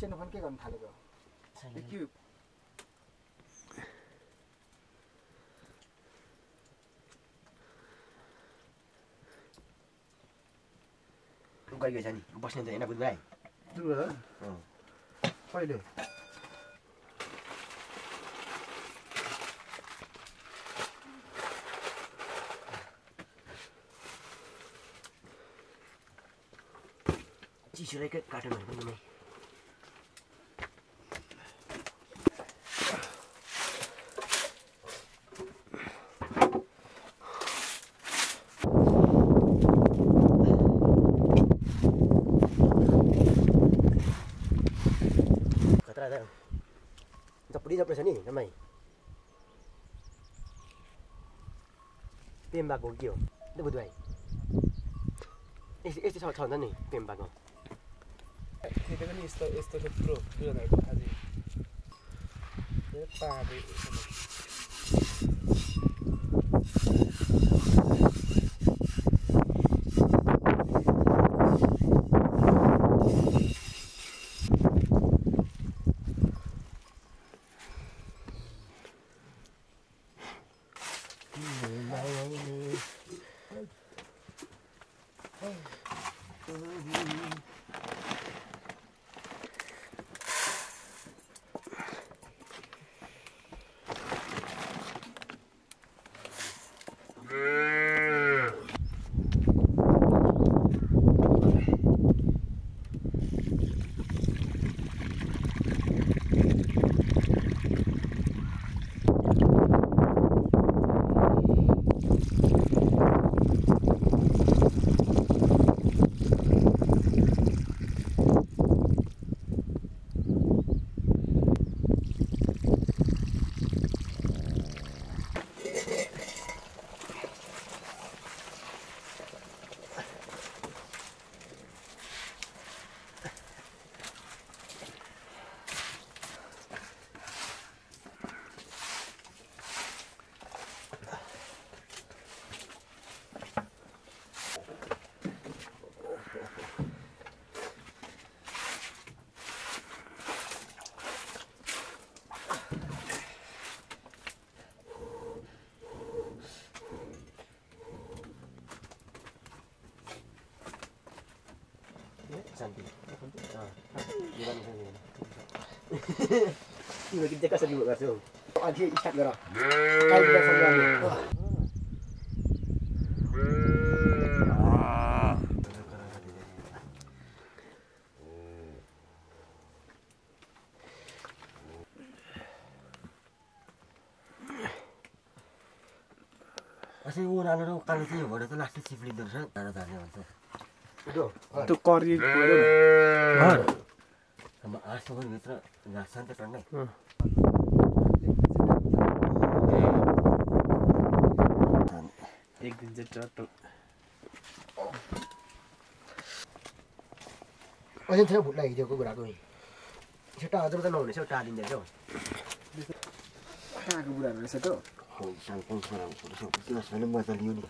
पनि के गर्नु थालेको के गइगएछ नि बस्ने त होइन अँ। कहिले चिसोकै कार्टुनहरू पनि खतरा जपुरी जप्रो छ नि जम्मै पेम्बाको हो के हो त्यो बुधबाई यस्तो यस्तो छ छ नि पेम्बाको यस्तो यस्तो थुप्रो उनीहरूको तिम्रो गीत चाहिँ कसरी अझै ओह्रालो र उकालो चाहिँ भने त लास्टै चिप्लिँदो रहेछ जाँदा जाने भन्छ त्यो करी भित्र घाँस छ नि त टन्नै एक दिन चाहिँ चट्टो अझै थियो हिजोको कुराको छिट्टा अझ त नहुने छ टालिँदैछ हौ कहाँको बुढाहरू रहेछ त त्यो मजा लियो नि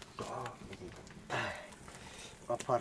offer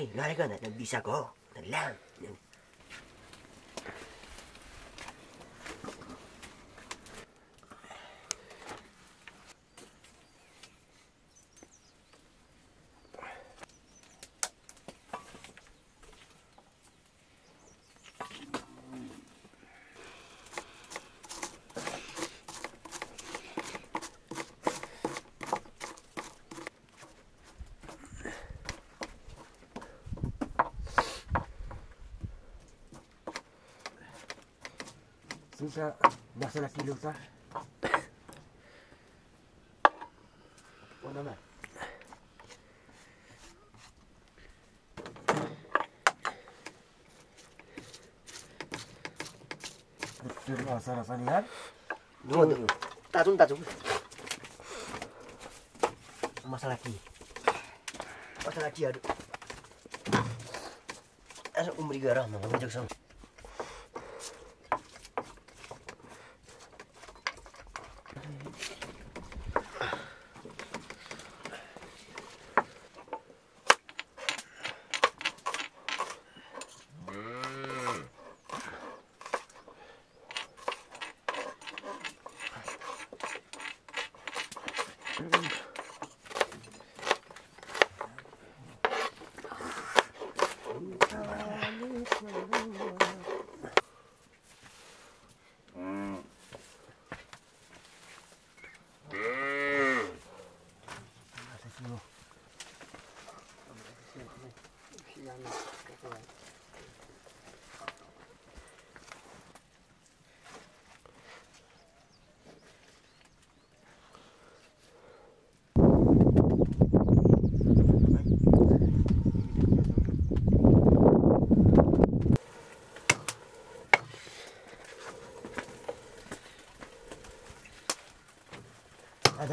Hoy, narigan at nagbisa ko. Naglang. susah masalah kilo sah. Oh nama. Betul rasa rasa ni kan? Dua tu. Tajum tajum. Masalah ki. Masalah ki aduh. Asa umri garah mah, macam sama.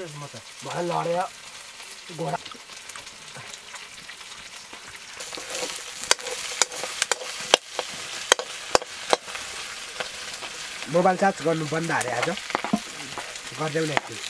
अनि गीत भरे लडेर घोडा mobile charge गर्नु बन्द अरे आज। गरिदेऊ न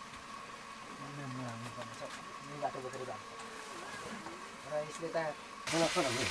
nggak tuh betul kan karena istri teh kenapa nih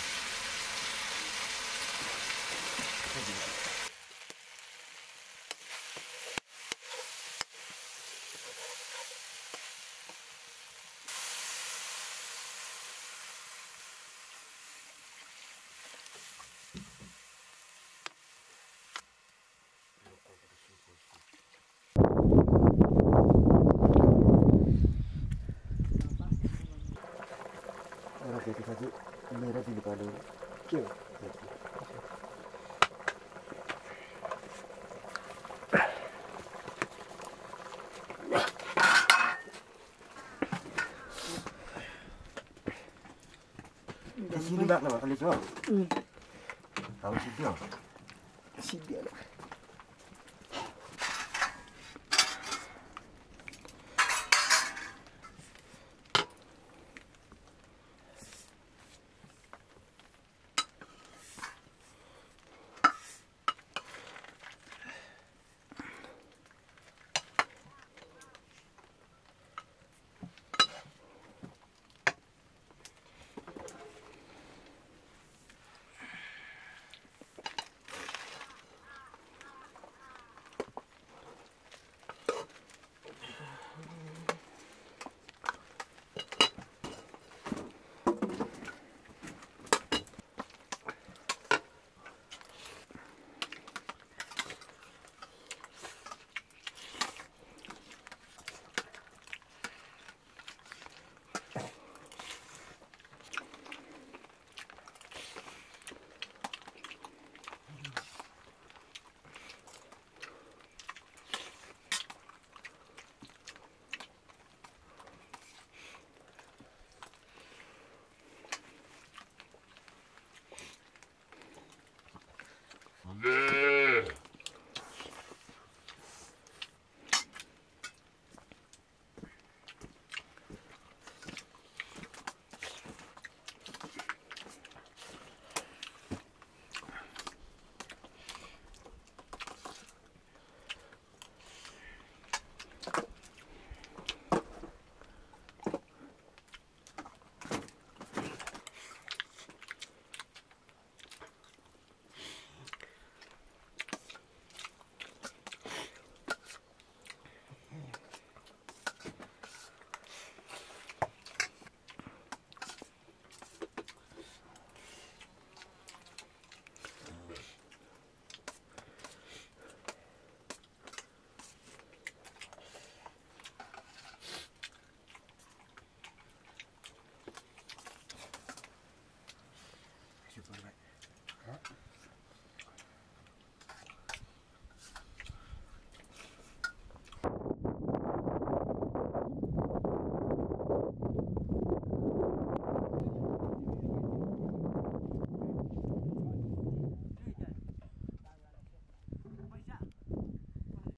Tidak, tidak, tidak. Tidak, Hmm. Tahu tidak. dia. Si dia.